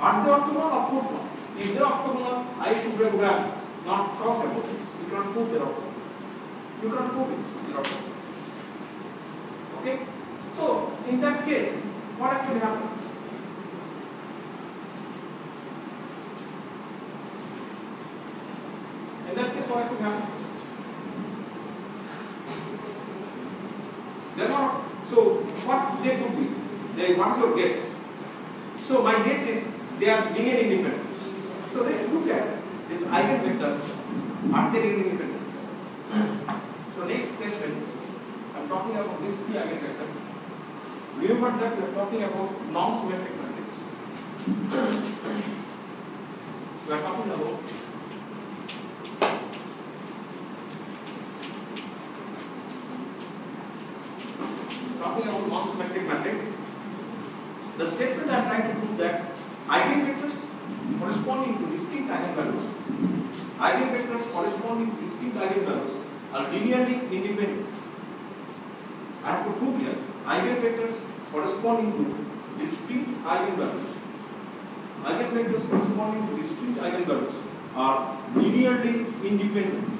Are they orthogonal? Of course not. If they are orthogonal, I should program not talk about this. You cannot prove they are orthogonal. You cannot prove it. They are orthogonal. Okay? So, in that case, what actually happens? In that case, what actually happens? They're not. So, what they could be? They, what's your guess? So, my guess is they are linear independent. So, let's look at this eigenvectors. Are they linear independent? So, next question, I'm talking about these three eigenvectors. Remember that we are talking about non-symmetric matrix. we are talking about talking about non-symmetric matrix. The statement I am trying to prove that eigenvectors corresponding to distinct eigenvalues, eigenvectors corresponding to distinct eigenvalues are linearly independent. I have to prove here eigenvectors corresponding to distinct eigenvalues, eigenvectors corresponding to distinct eigenvalues are linearly independent.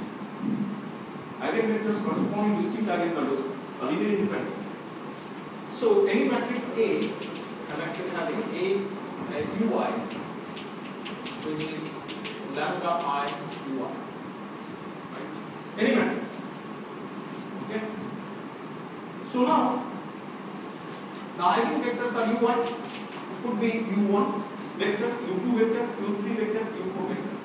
Eigenvectors corresponding to distinct eigenvalues are linearly independent. So any matrix A, I'm actually having A uh, ui, which is lambda i ui. Right? Any matrix. Okay. So now the eigenvectors are ui. It could be u1 vector, u2 vector, u3 vector, u4 vector.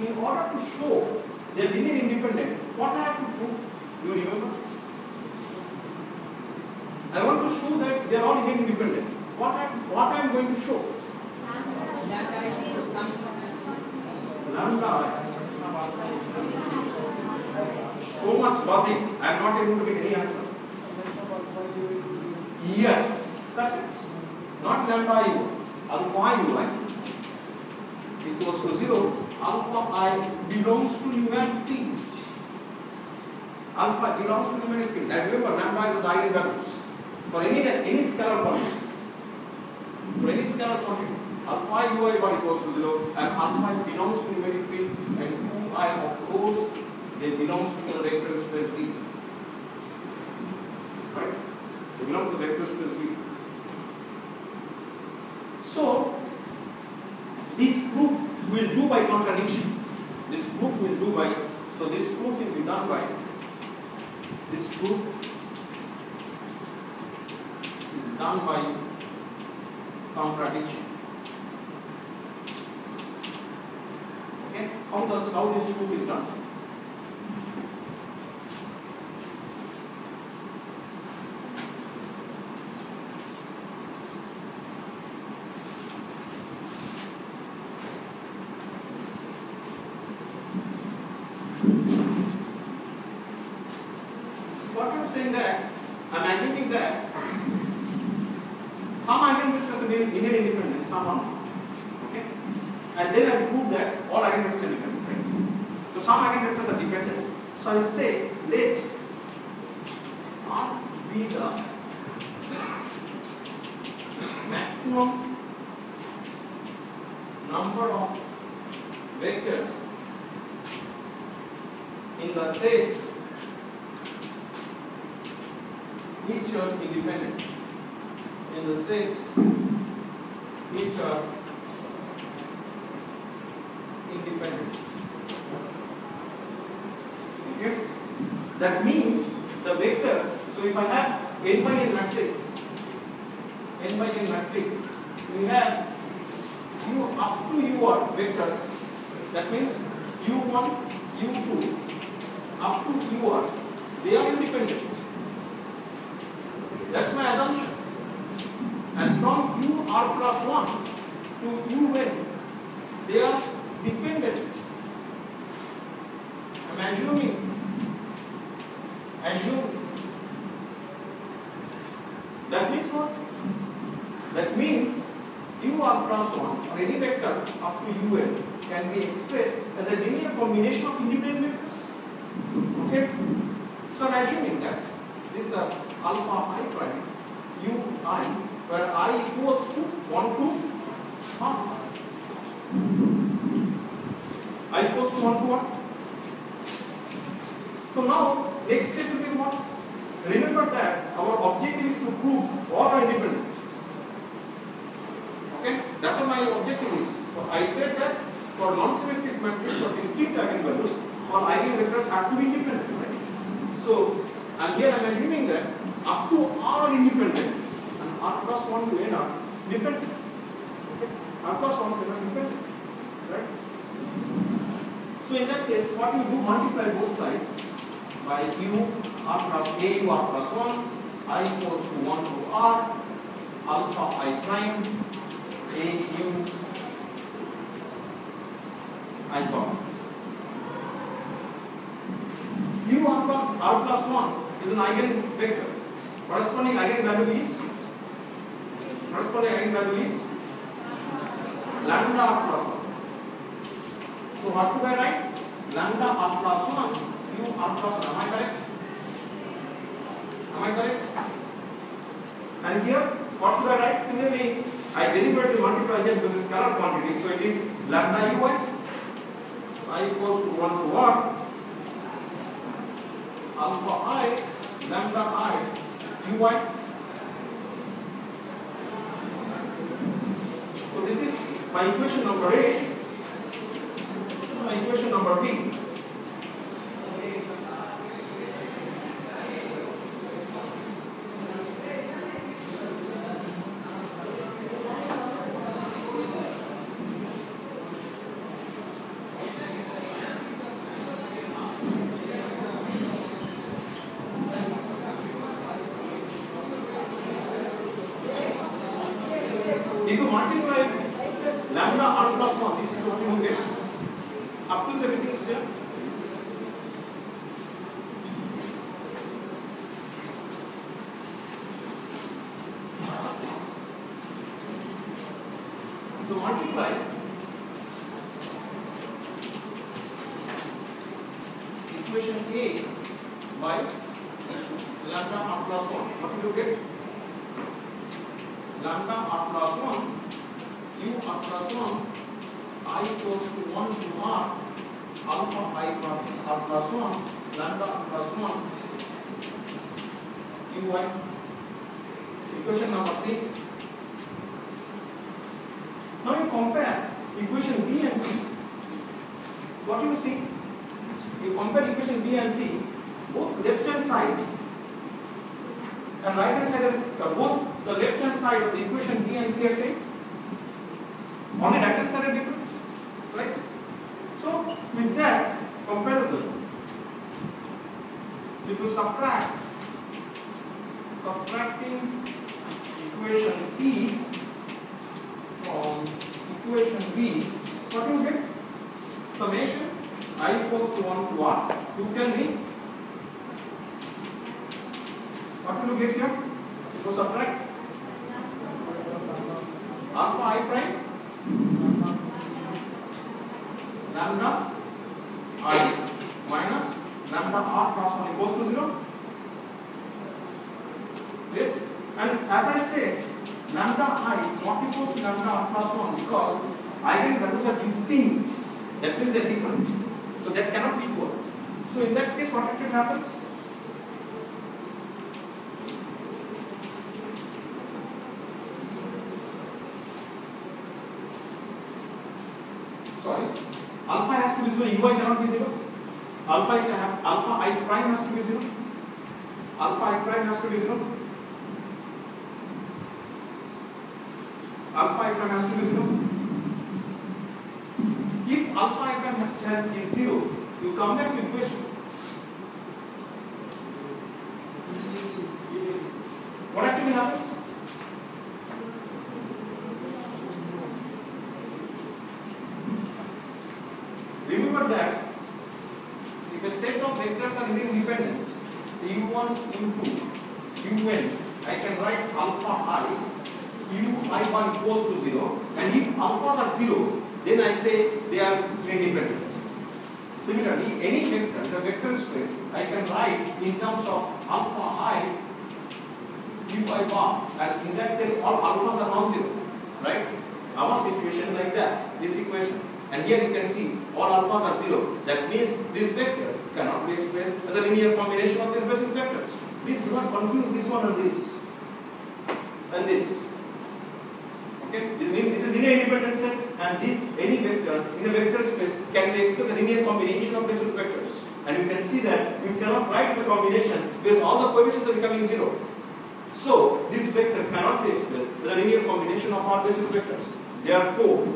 In order to show they are linear independent, what I have to prove? You remember? I want to show that they are all linear independent. What I what I am going to show? Lambda i. So much buzzing. I am not able to get any answer. Yes, that's it. Not lambda i. Alpha i ui equals to zero. Alpha i belongs to numeric field. Alpha belongs to numeric field. And remember, lambda is the eigenvalues. For any any scalar quantity, any scalar quantity, alpha ui bar equals to zero, and alpha belongs to numeric field, and 2i of course they belongs to the vector space V. Right? They belong to the vector space V. So this proof will do by contradiction. This proof will do by so this proof will be done by this proof is done by contradiction. Okay? How does how this proof is done? What I'm saying that I'm assuming that some eigenvectors are linear independent, some are not. Okay? And then I will prove that all eigenvectors are dependent. Right? So some eigenvectors are dependent. So I will say let R be the maximum number of vectors in the set which are independent in the set which are independent. Okay? That means the vector, so if I have n by n matrix, n by n matrix, we have u up to u are vectors. That means u1, u2, up to u are, they are independent. That's my assumption. And from u r plus 1 to u n, they are dependent. I'm assuming, assume. That means what? That means u r plus 1 or any vector up to u n can be expressed as a linear combination of independent vectors. Okay? So I'm assuming that this uh, alpha i prime u i where i equals to 1 to i equals to 1 to 1. So now, next step will be what? Remember that our objective is to prove all are independent. Okay, that's what my objective is. So I said that for non-symmetric matrix for discrete eigenvalues, all eigenvectors have to be independent. Right? So, and here I am assuming that up to r independent and r plus 1 to n are dependent. Okay? r plus 1 to n are dependent. Right? So in that case, what you do multiply both sides by u r plus a u r plus 1 i equals to 1 to r alpha i prime a u i bar. u r plus r plus 1 is an eigenvector. Corresponding eigenvalue is corresponding eigenvalue is lambda r plus 1. So what should I write? Lambda r plus 1 u 1. Am I correct? Am I correct? And here, what should I write? Similarly, I deliberately multiply here because it's scalar quantity. So it is lambda ui. i equals to 1 to what? Alpha i, lambda i, u y. So this is my equation number A. This is my equation number B. If you multiply lambda r plus 1, this is what you will get. Up to this everything is clear? So multiply equation A by lambda r plus 1. What will you get? lambda r plus 1 u r plus 1 i equals to 1 to r alpha i r plus 1 lambda r plus 1 ui equation number C now you compare equation B and C what do you see you compare equation B and C both left hand side and right hand side is uh, both the left hand side of the equation B and C are same. Only right hand side are different. Right? So with that comparison, so if you subtract subtracting equation C from equation B, what do you get? Summation i equals to 1 to r. You tell me what will you get here? So subtract alpha i prime lambda i minus lambda r plus 1 equals to 0. Yes, and as I said, lambda i not equals to lambda r plus 1 because eigenvalues are distinct. That means they're different. So that cannot be equal. So in that case, what actually happens? sorry, alpha has to be 0, ui cannot be 0. Alpha, I have, alpha i prime has to be 0. Alpha i prime has to be 0. Alpha i prime has to be 0. Alpha i prime has, has is 0, you come back to equation. What actually happens? Remember that if a set of vectors are independent, so u1 into un, I can write alpha i, u i bar equals to 0, and if alphas are 0, then I say they are independent. Similarly, any vector, the vector space, I can write in terms of alpha i, u i bar, and in that case all alphas are non-zero, right? Our situation like that. that, this equation. And here you can see all alphas are 0. That means this vector cannot be expressed as a linear combination of these basis vectors. Please do not confuse this one and this. And this. Okay? This means this is linear independent set and this any vector in a vector space can be expressed as a linear combination of basis vectors. And you can see that you cannot write as a combination because all the coefficients are becoming 0. So this vector cannot be expressed as a linear combination of all basis vectors. Therefore,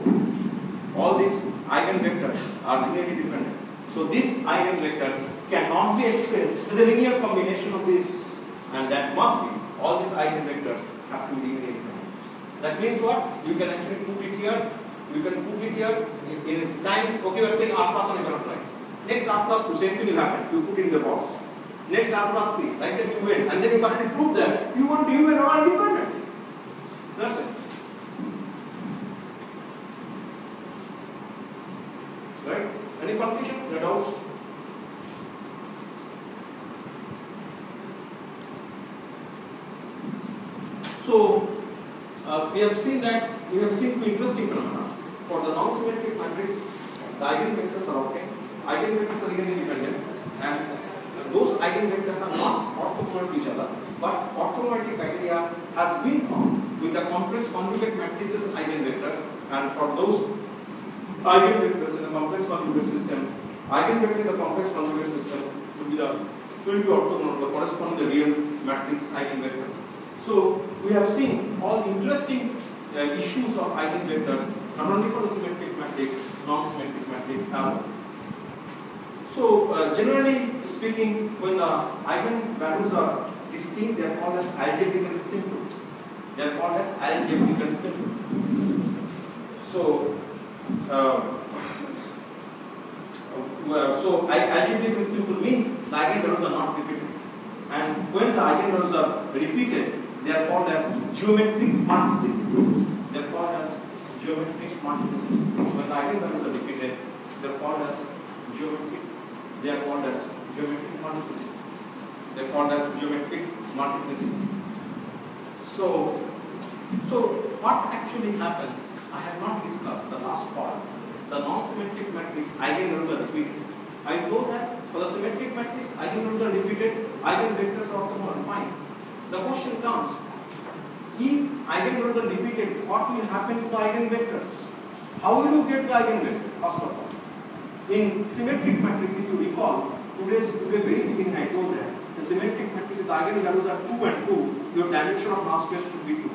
all these eigenvectors are linearly dependent. So these eigenvectors cannot be expressed as a linear combination of this, and that must be all these eigenvectors have to be linearly dependent. That means what? You can actually put it here. You can put it here in, in time. Okay, you are saying r plus one you cannot write. Next r plus two, same thing will happen. You put it in the box. Next r plus three, like that you win, and then you finally prove that you want you are all independent. That's it. Right? Any confusion? Any doubts? So, uh, we have seen that we have seen two interesting phenomena. For the non-symmetric matrix, the eigenvectors are okay. Eigenvectors are linearly independent, and those eigenvectors are not orthogonal to each other. But orthogonality criteria has been found with the complex conjugate matrices eigenvectors, and for those eigenvectors in the complex conjugate system, eigenvector in the complex conjugate system will be the will be orthogonal to the corresponding real matrix eigenvector. So we have seen all the interesting uh, issues of eigenvectors not only for the symmetric matrix, non-symmetric matrix as well. So uh, generally speaking, when the eigenvalues are distinct, they are called as algebraically simple. They are called as algebraically simple. So uh, so algebraically simple means the eigenvalues are not repeated. And when the eigenvalues are repeated, they are called as geometric multiplicity. They are called as geometric multiplicity. When the eigenvalues are repeated, they are called as geometric. They are called as geometric multiplicity. They are called as geometric multiplicity. So, so what actually happens? I have not discussed the last part. The non-symmetric matrix eigenvalues are repeated. I know that for the symmetric matrix eigenvalues are repeated, eigenvectors are orthogonal. Fine. The question comes, if eigenvalues are repeated, what will happen to the eigenvectors? How will you get the eigenvector, first of all? In symmetric matrix, if you recall, today's today very beginning I told that the symmetric matrix, the eigenvalues are 2 and 2, your dimension of null space should be 2.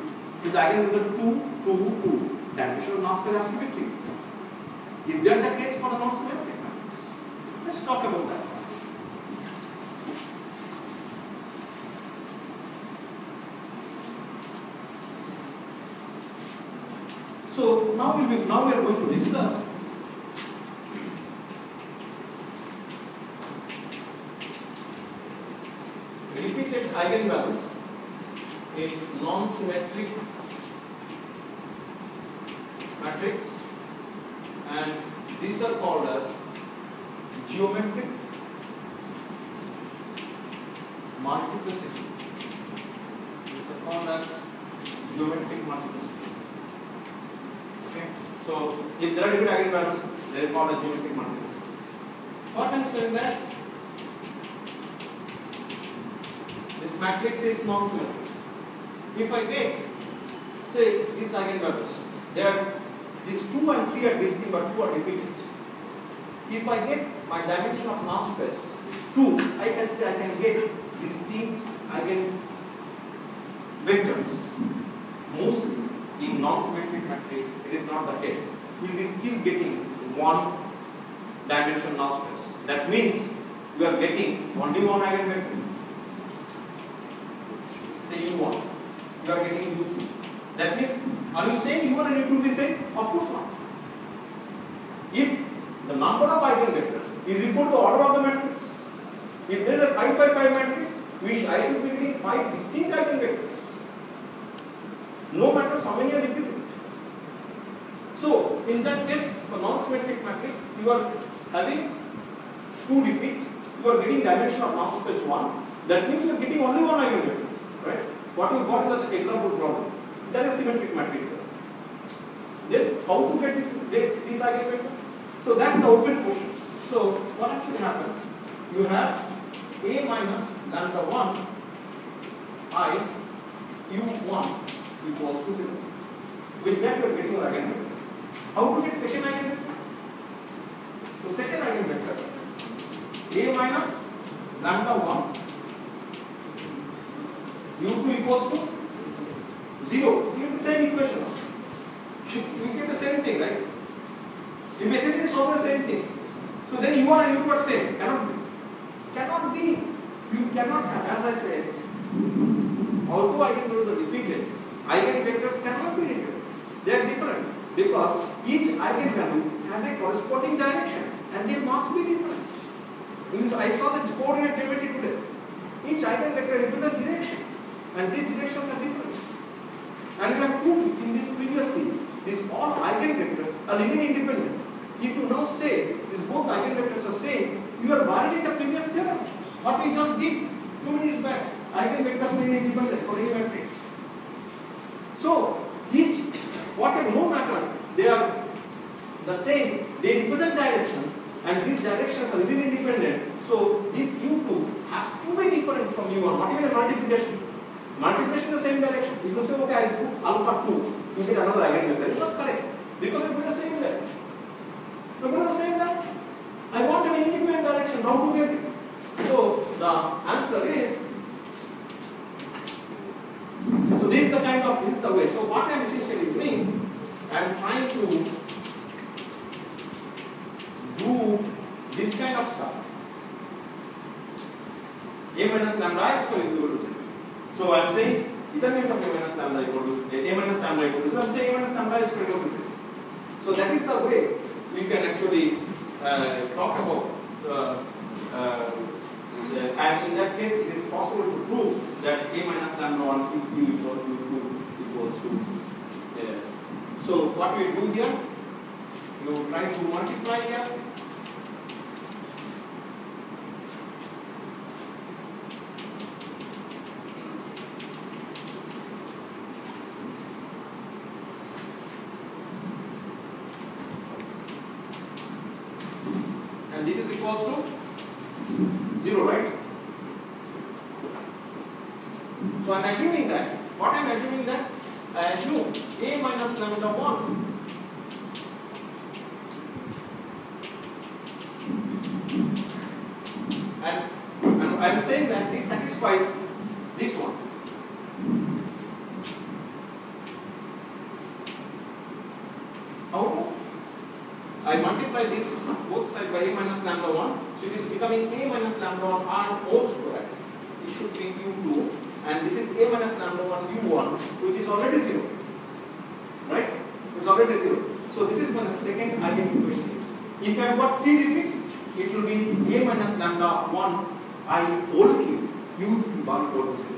If the eigenvalues are 2, 2, 2, dimension of null space has to be 3. Is that the case for the non-symmetric matrix? Let's talk about that. So now we will, now we are going to discuss repeated eigenvalues in non-symmetric matrix and these are called as geometric multiplicity. These are called as geometric multiplicity. Okay. So if there are different eigenvalues, they are called as geometric multiplicity. What I am saying that this matrix is non-symmetric. If I get say these eigenvalues, they are these 2 and 3 are distinct but 2 are repeated. If I get my dimension of null space 2, I can say I can get distinct eigen vectors. Mostly in non-symmetric matrix, it is not the case. We will be still getting one dimension null space. That means you are getting only one eigenvector. Say U1, you are getting U3. That means, are you saying U1 and U2 will be same? Of course not. If the number of eigenvectors is equal to the order of the matrix, if there is a 5 by 5 matrix, sh I should be getting 5 distinct eigenvectors. No matter how many are repeated. So, in that case, for non-symmetric matrix, you are having two repeats, you are getting dimension of null space 1. That means you are getting only one eigenvector. Right? What is what is the example problem? That is symmetric matrix. then how to get this this this eigenvector? So that's the open question. So what actually happens? You have a minus lambda 1 i u1 equals to 0. With that you are getting your eigenvector. How to get second eigenvector? So second eigenvector a minus lambda 1 u2 equals to 0. You get the same equation. You, you get the same thing, right? You basically solve the same thing. So then u1 and u2 are same. Cannot be. Cannot be. You cannot as I said, although eigenvalues are repeated, eigenvectors cannot be repeated. They are different because each eigenvalue has a corresponding direction and they must be different. Because I saw the coordinate geometry today. Each eigenvector represents direction and these directions are different. And we have proved in this previous previously, these all eigenvectors are linearly independent. If you now say these both eigenvectors are same, you are violating the previous theorem. What we just did two minutes back. Eigenvectors are linearly independent for any matrix. So each, whatever, no matter, they are the same, they represent direction and these directions are linearly independent. So this U2 has to be different from U1, not even a multiplication. Multiplication in the same direction. You say, okay, I put alpha 2, you get another eigenvector. It's not correct. Because it will be the same direction. It the same direction. I want an independent direction. How to get it? So the answer is so this is the kind of this is the way. So what I am essentially doing, I am trying to do this kind of stuff. A minus lambda square is equal to. So I am saying determinant of a minus lambda equal to a minus lambda equal to zero. I am saying a minus lambda is square. So that is the way we can actually uh, talk about the uh, and in that case, it is possible to prove that a minus lambda 1 q equal to 2 equals to. Uh, so what we do here, you try to multiply here. And this is equals to 0, right? So I'm assuming that, what I'm assuming that, I assume a minus lambda 1 and, and I'm saying that this satisfies this one. How to? I multiply this both side by a minus lambda 1. So it is becoming a minus lambda 1 r whole square. It should be u2 and this is a minus lambda 1 u1 which is already 0. Right? It's already 0. So this is my second eigenequation. If I have got three digits, it will be a minus lambda 1 i whole cube u3 bar equal to 0.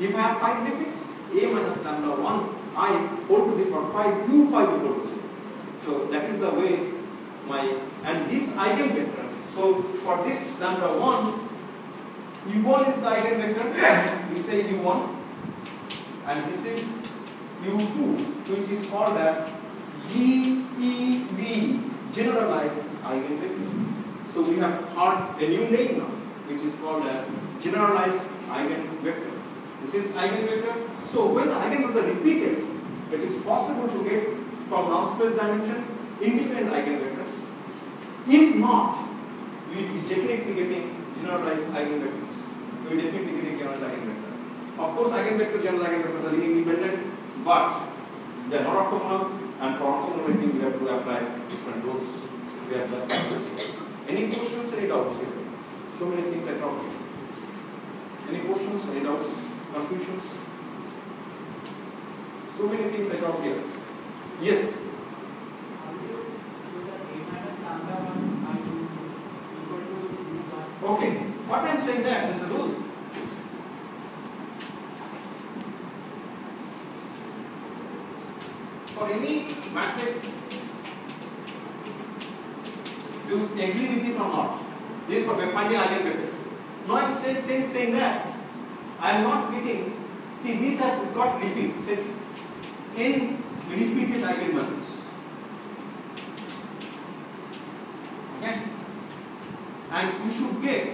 If I have five digits, a minus lambda 1 i whole to the power 5 u5 equal to 0. So that is the way my and this eigenvector. So for this lambda 1, u1 is the eigenvector. We say u1, and this is u2, which is called as GEV, generalized eigenvector. So we have had a new name now, which is called as generalized eigenvector. This is eigenvector. So when the eigenvectors are repeated, it is possible to get from null space dimension independent eigenvectors. If not, we will be definitely getting generalized eigenvectors. We will definitely getting generalized eigenvector. Of course, eigenvector, general eigenvectors are independent, but they are not orthogonal, and for orthogonal mapping, we have to apply different rules. We are just practicing. Any questions, any doubts here? So many things I talked. Any questions, any doubts, confusions? So many things I talked here. Yes. Okay. What I'm saying that is a rule. For any matrix, use agree with it or not. This is for finding eigenvectors. Now I'm saying, saying, saying that I am not getting. See, this has got repeats. In repeated eigenvalues. Okay? And you should get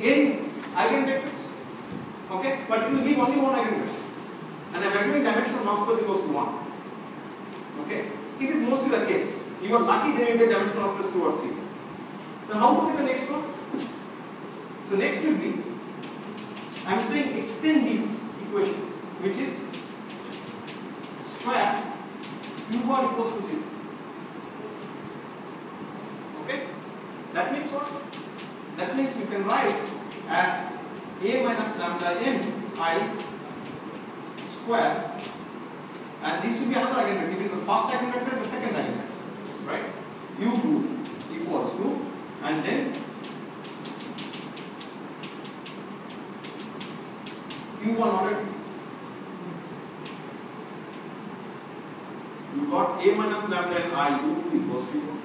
n eigenvectors. Okay? But it will give only one eigenvector. And the measuring dimension of mass space equals to 1. Okay? It is mostly the case. You are lucky then you get dimension of space 2 or 3. Now how to get the next one? So next will be, I am saying extend this equation which is square u1 equals to 0. Okay? That means what? That means we can write as a minus lambda n i square and this will be another eigenvector. It is the first eigenvector and the second eigenvector. Right? u2 equals to and then u1 already. You got a minus lambda and i u2 equals to 1.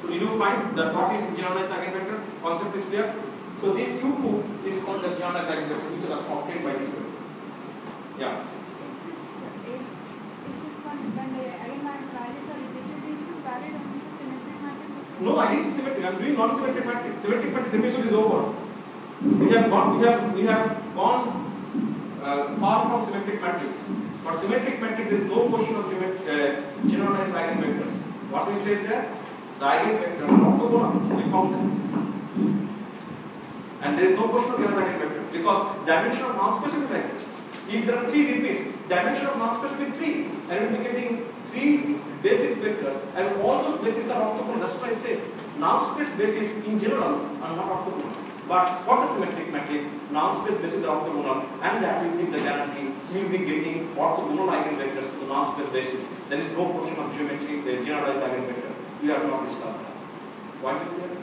So did you find that what is generalized eigenvector? Concept is clear. So this u2 is called the generalized eigenvector which are obtained by this way. Yeah. Is this, is this one when the eigenvalue values are related, is this valid only for symmetric matrix? No, I didn't say symmetric. I am doing non-symmetric matrix. Symmetric matrix episode is over. We have gone. We have we have gone uh, far from symmetric matrix. For symmetric matrix, there is no question of uh, generalized eigenvectors. What we said there, the eigenvectors are orthogonal. We found that. And there is no question of generalized eigenvector because dimension of like that. If there are three repeats, dimension of be three, and we will be getting three basis vectors, and all those bases are orthogonal. That's why I say null space bases in general are not orthogonal. But for the symmetric matrix, null space bases are orthogonal, and that will give the guarantee we will be getting orthogonal eigenvectors to the null space basis. There is no question of geometry, the generalized eigenvector. We have not discussed that. Why is there?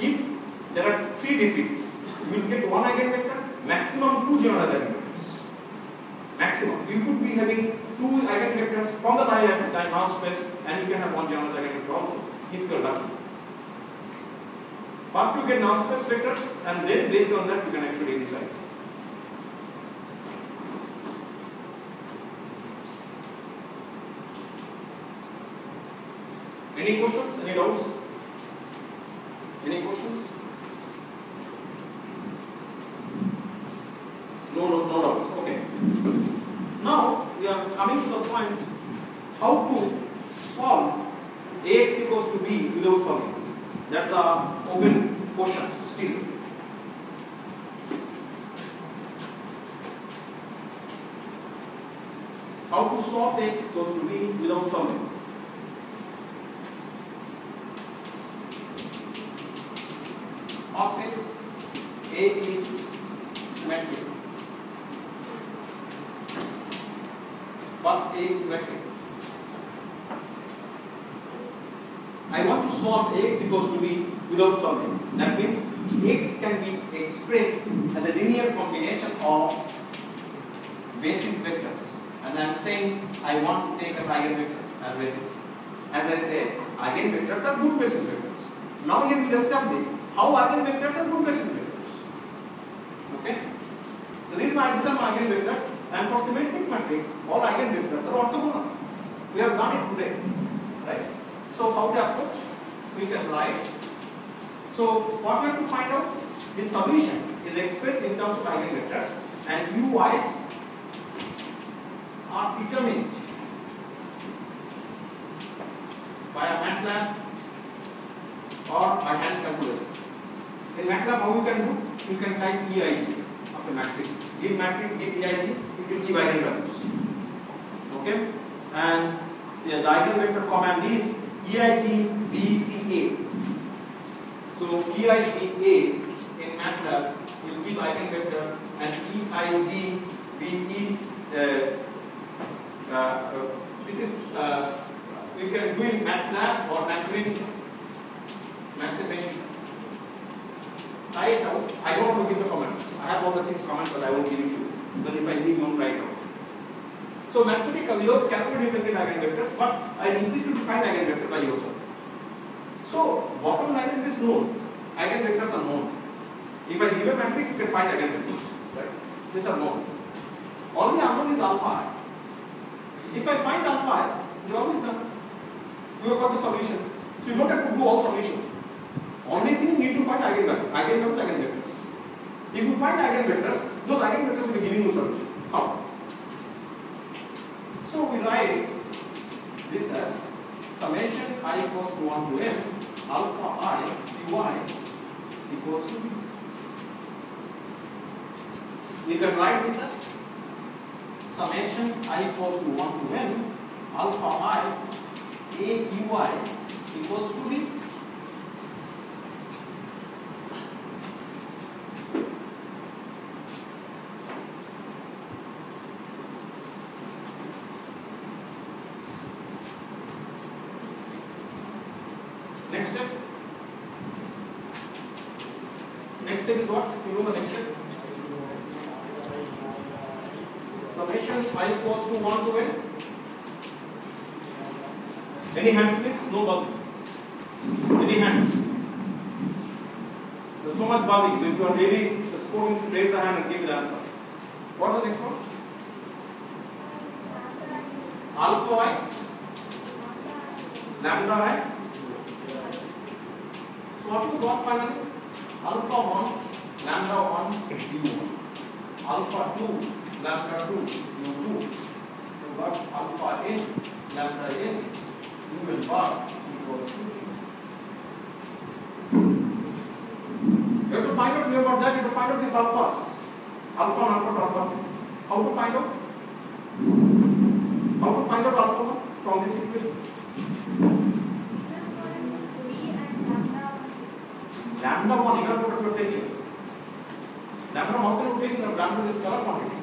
If there are three repeats, you will get one eigenvector, maximum two generalized eigenvectors. Maximum. You could be having two eigenvectors from the line null space, and you can have one generalized eigenvector also, if you are lucky. First you get null space vectors, and then based on that you can actually decide. Any questions? Any doubts? Any questions? No, no, no doubts. Okay. Now we are coming to the point how to solve ax equals to b without solving. That's the open question still. How to solve x equals to b without solving? First is A is symmetric. First A is symmetric. I want to solve Ax equals to b without solving. That means x can be expressed as a linear combination of basis vectors. And I am saying I want to take as eigenvector as basis. As I said, eigenvectors are good basis vectors. You will establish how eigenvectors are basis vectors. Okay? So these are these are my eigenvectors and for symmetric matrix all eigenvectors are orthogonal. We have done it today. Right? So how to approach? We can write. So what we have to find out? The solution is expressed in terms of eigenvectors and ui's are determined by a MATLAB or by hand calculation. In MATLAB, how you can do? You can type EIG of the matrix. Give matrix, give EIG, it will give eigenvalues. Okay? And yeah, the eigenvector command is EIG BCA. So EIG A in MATLAB will give eigenvector and EIG is uh, uh, uh, this is uh, we can do in MATLAB or Mathematica try it out I don't want to give the comments I have all the things comments but I won't give it to you because if I give you won't try it out so mathematical without calculating you can get eigenvectors but I insist you to find eigenvector by yourself So bottom line is this known. Eigenvectors are known. If I give a matrix, you can find eigenvectors. Right? These are known. Only unknown is alpha. If I find alpha job is done. You have got the solution. So you don't have to do all solution. Only thing you need to find eigenvector. Eigenvectors, eigenvectors. If you find eigenvectors, those eigenvectors will be giving you solution. How? So we write this as summation i equals to 1 to m alpha i dy equals to b. You can write this as summation i equals to 1 to n alpha i a dy equals to b. Next step. Next step is what? You know the next step? Summation i equals to 1 to n. Any hands please? No buzzing. Any hands? There's so much buzzing. So if you are really the sport, you should raise the hand and give me the answer. What's the next one? Alpha i, lambda i. So what you got finally? Alpha 1, lambda 1, u1. Alpha 2, lambda 2, u2. You got alpha n, lambda n, u bar equals to You have to find out about that, you have to find out these alphas. Alpha 1, alpha 2, alpha 3. How to find out? How to find out alpha 1 from this equation? lambda 1 inner product you are taking. Lambda how can you take in lambda is scalar quantity.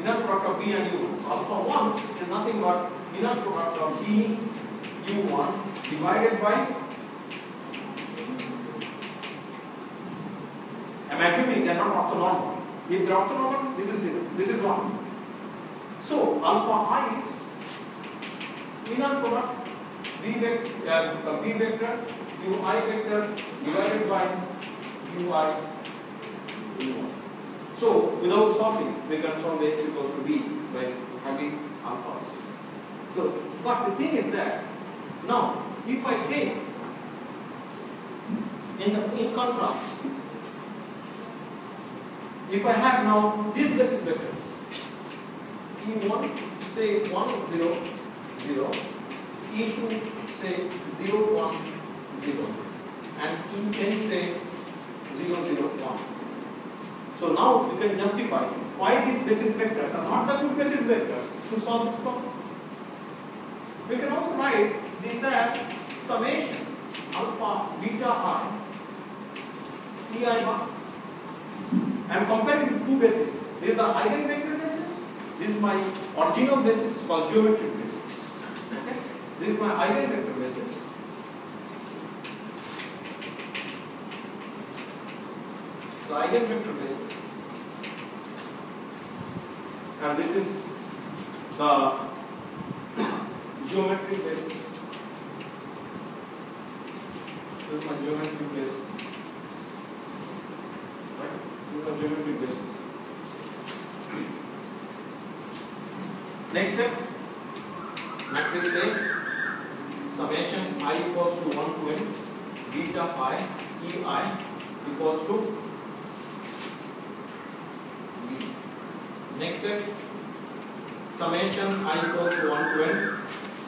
Inner product of B and U. So alpha 1 is nothing but inner product of B U1 divided by I'm assuming they are not orthonormal. If they are orthonormal, this is 0. This is 1. So alpha i is inner product v vector, uh, v vector ui vector divided by ui u1. So without solving, we can solve x equals to b by having alphas. So, but the thing is that now if I take in the in contrast, if I have now these basis vectors, e1 say 1 0 0 E2 say 0, 1, 0 and E10 say 0, 0, 1. So now we can justify why these basis vectors are not the good basis vectors to solve this problem. We can also write this as summation alpha beta i ei bar. I am comparing the two bases. This is the eigenvector basis. This is my original basis called geometric basis. Okay? This is my eigenvector basis. The eigenvector basis. And this is the geometric basis. This is my geometric basis. Right? This is the geometric basis. Next step, matrix A, summation i equals to 1 to n, beta i, ei equals to b. Next step, summation i equals to 1 to n,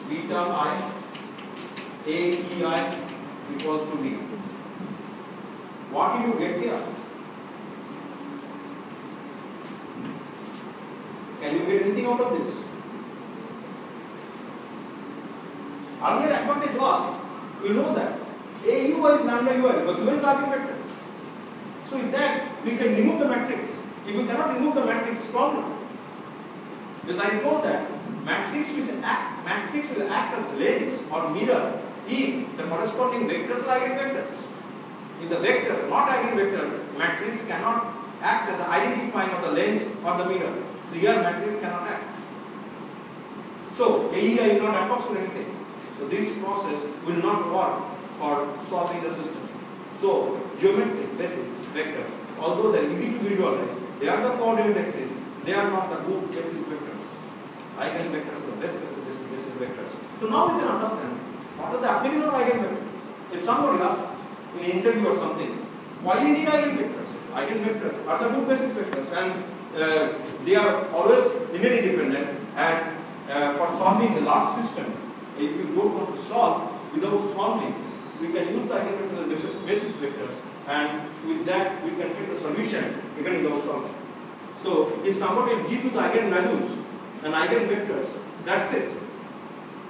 beta i, a ei equals to b. What did you get here? Can you get anything out of this? Earlier advantage was, you know that AUI is lambda UI because U is the eigenvector. So in that, we can remove the matrix. If we cannot remove the matrix, problem. Because I told that matrix will act, matrix will act as lens or mirror if the corresponding vectors are eigenvectors. If the vector, not eigenvector, matrix cannot act as identifying of the lens or the mirror. So here matrix cannot act. So AEI is not approximate anything. So this process will not work for solving the system. So geometric basis vectors, although they are easy to visualize, they are the coordinate axes, they are not the root basis vectors. Eigenvectors or best basis basis basis vectors. So now we can understand what are the applications of eigenvectors. If somebody asks in an interview or something, why we need eigenvectors? Eigenvectors are the root basis vectors and uh, they are always linearly dependent and uh, for solving a large system, if you don't want to solve without solving, we can use the eigenvectors as basis, basis vectors and with that we can get the solution even without solving. So if somebody give you the eigenvalues and eigenvectors, that's it.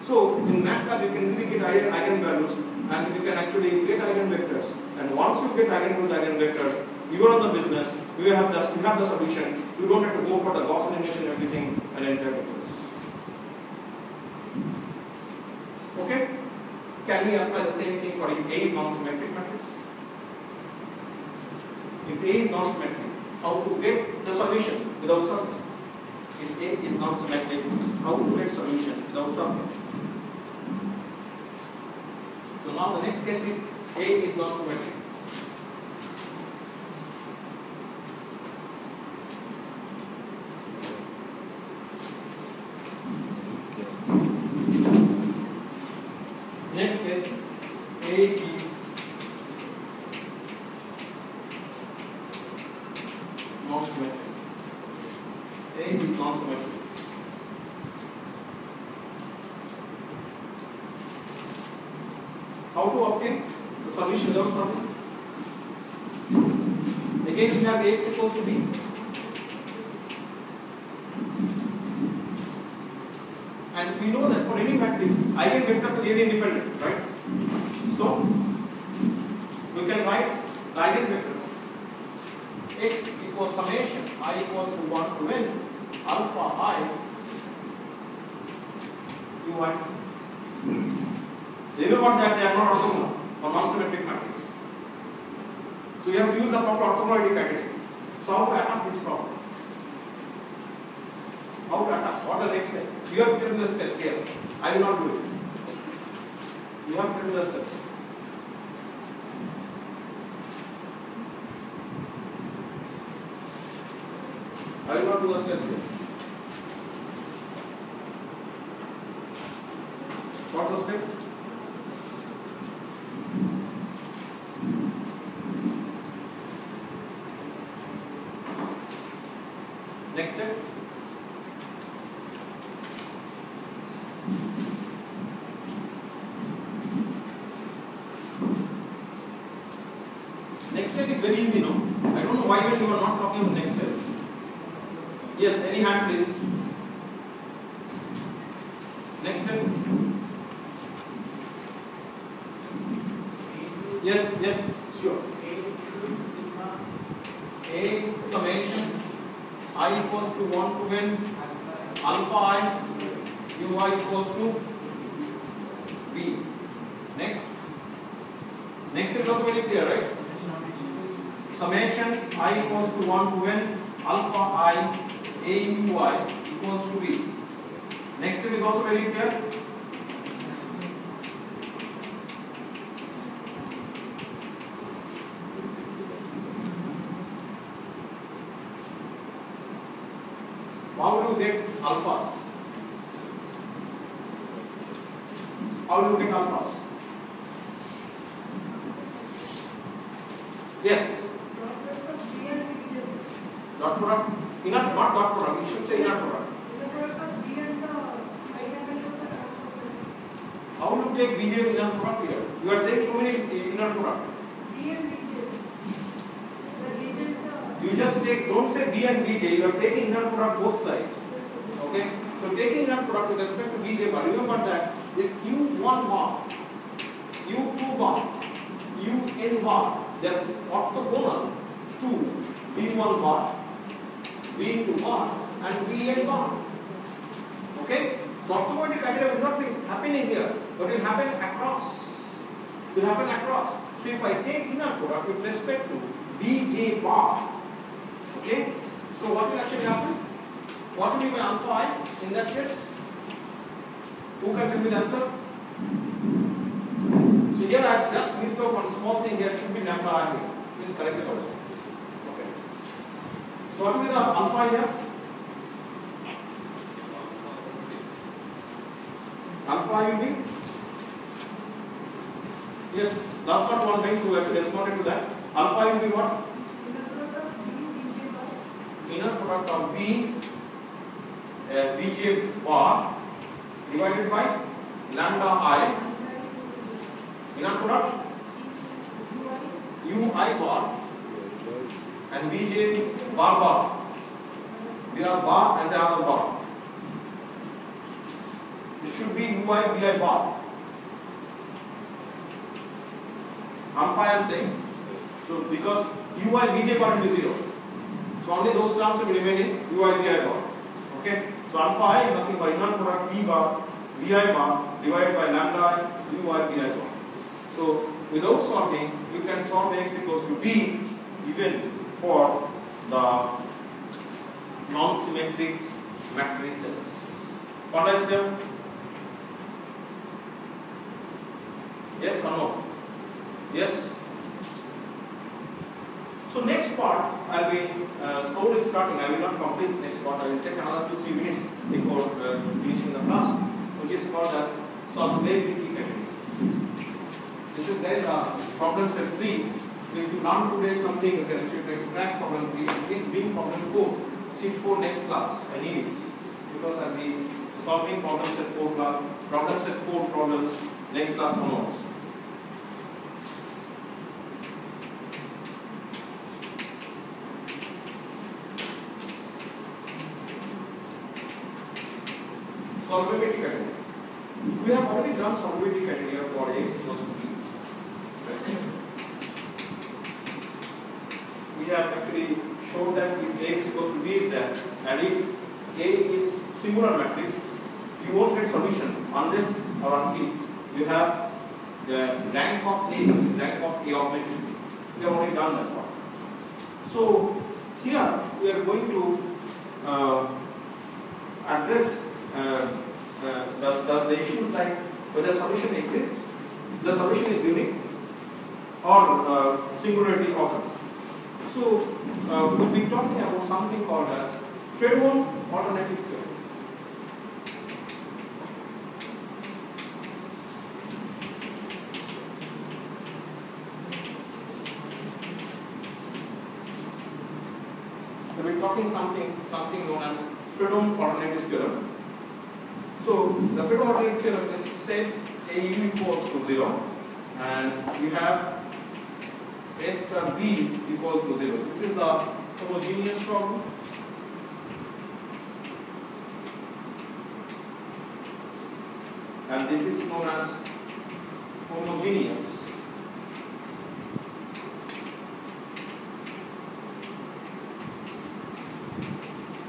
So in MATLAB you can easily get eigen, eigenvalues and you can actually get eigenvectors. And once you get eigenvalues, eigenvectors, you are on the business, you have the, you have the solution, you don't have to go for the Gaussian elimination and everything and enter the this. Okay? Can we apply the same thing for if A is non-symmetric matrix? If A is non-symmetric, how to get the solution without solving? If A is non-symmetric, how to get solution without solving? So now the next case is A is non-symmetric. Next case, A is non-symmetric. A is non-symmetric. How to obtain the solution without solving? Again, we have Ax equals to B. And we know that for any matrix, eigenvectors are linearly independent, right? So, we can write the eigenvectors. x equals summation i equals to 1 to n alpha i ui. Remember that they are not orthogonal or non-symmetric matrix. So you have to use the proper orthogonality criteria. So how to attack this problem? How to attack? What's the next step? You have to the steps here. I will not do it. You have to the steps. I will not do the steps here. Yes, yes, sure. A summation i equals to 1 to n alpha i ui equals to b. Next. Next is also very clear, right? Summation i equals to 1 to n alpha i a ui equals to b. Next step is also very clear. Get alphas? How do you get alphas? Yes. Dot product. Inner, not dot product. You should say inner product. How do you take Vj inner product here? You are saying so many inner product. You just take, don't say B and Vj. You are taking inner product both sides. Respect to Vj bar, remember that is U1 bar, U2 bar, Un bar. They are orthogonal to V1 bar, V2 bar, and Vn bar. Okay? So orthogonality criteria will not be happening here, but it will happen across. Will happen across. So if I take inner product with respect to Vj bar, okay? So what will actually happen? What will be my alpha i in that case? Who can tell me the answer? So here I have just missed out one small thing here should be lambda i here. Please correct it out. Okay. So what will be the alpha here? Alpha will be Yes, last part one bench who actually responded to that. Alpha will be what? Inner product of B uh, Bj bar divided by lambda i inner product ui bar and v j bar bar. They are bar and they are bar. It should be ui bi bar. Alpha I am saying. So because u i v j bar will be zero. So only those terms will remain in ui bi bar. Okay. So alpha i is nothing but inner product p bar vi bar divided by lambda i ui bi bar. So without solving, you can solve x equals to b even for the non-symmetric matrices. Understand? Yes or no? Yes. So next part, I'll be uh, slowly starting. I will not complete next part. I will take another two three minutes before uh, finishing the class, which is called as solvability criteria. This is there uh, problem set three. So if you learn today something, you can actually try to crack problem three. Is being problem four. Sit for next class. I need because I'll be solving problem set four class, problem set four problems next class onwards. Solvability criteria. We have already done solvability criteria for x equals to b. We have actually shown that if x equals to b is there, and if A is singular matrix, you won't get solution unless or until you have the rank of A is rank of A augmented B. We have already done that part. So here we are going to uh, address uh, uh, the, the, the issues like whether solution exists, the solution is unique, or uh, singularity occurs. So uh, we'll be talking about something called as Fredholm alternative theory. We'll be talking something something known as Fredholm alternative theorem. So the alternative theorem is set AU equals to 0 and we have A star B equals to 0. So this is the homogeneous problem. And this is known as homogeneous.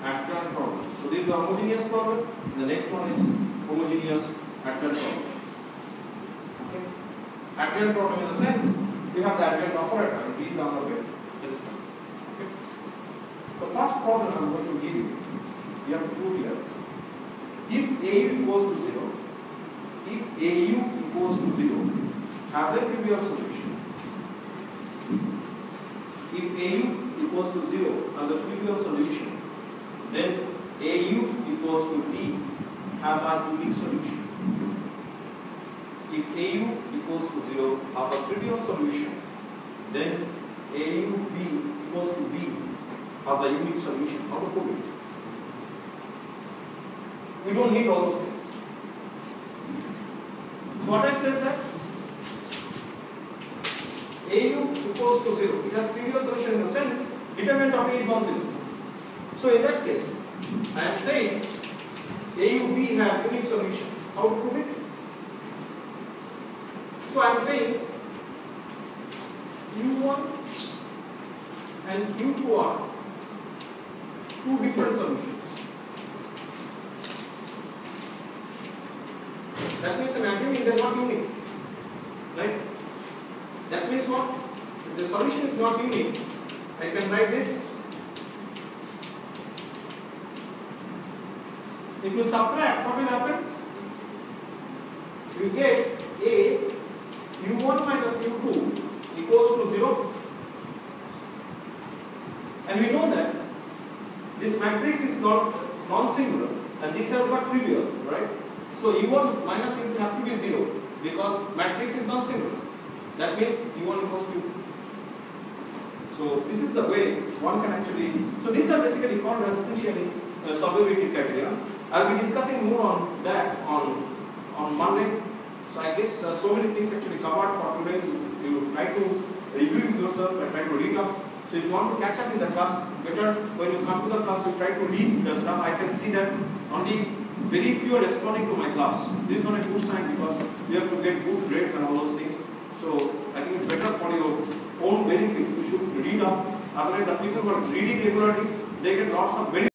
adjoint problem. So this is the homogeneous problem. The next one is homogeneous adjoint problem. Okay. Adjoint problem in the sense we have the adjoint operator and these are the way. system. Okay. The first problem I'm going to give you, you have to do here. If AU equals to 0, if AU equals to 0, as a trivial solution, if AU equals to 0 as a trivial solution, then AU equals to B as our unique solution. If AU equals to 0 as a trivial solution, then AUB equals to B as a unique solution. How to prove it? We don't need all those things. So what I said that AU equals to 0. It has trivial solution in the sense determinant of A is non-zero. So in that case, I am saying AUB has unique solution. How to prove it? So I am saying U1 and U2 are two different solutions. That means I'm they are not unique. Right? That means what? If the solution is not unique, I can write this. If you subtract, what will happen? you get A u1 minus u2 equals to 0. And we know that this matrix is not non-singular and this has got trivial, right? So u1 minus u2 have to be 0 because matrix is non-singular. That means u1 equals to u2. So this is the way one can actually, so these are basically called as essentially uh, solvability criteria. I'll be discussing more on that on, on Monday. So I guess uh, so many things actually covered for today. You, you try to review yourself and try to read up. So if you want to catch up in the class, better when you come to the class, you try to read the stuff. I can see that only very few are responding to my class. This is not a good sign because you have to get good grades and all those things. So I think it's better for your own benefit. You should read up. Otherwise, the people who are reading regularly, they get lots of benefit.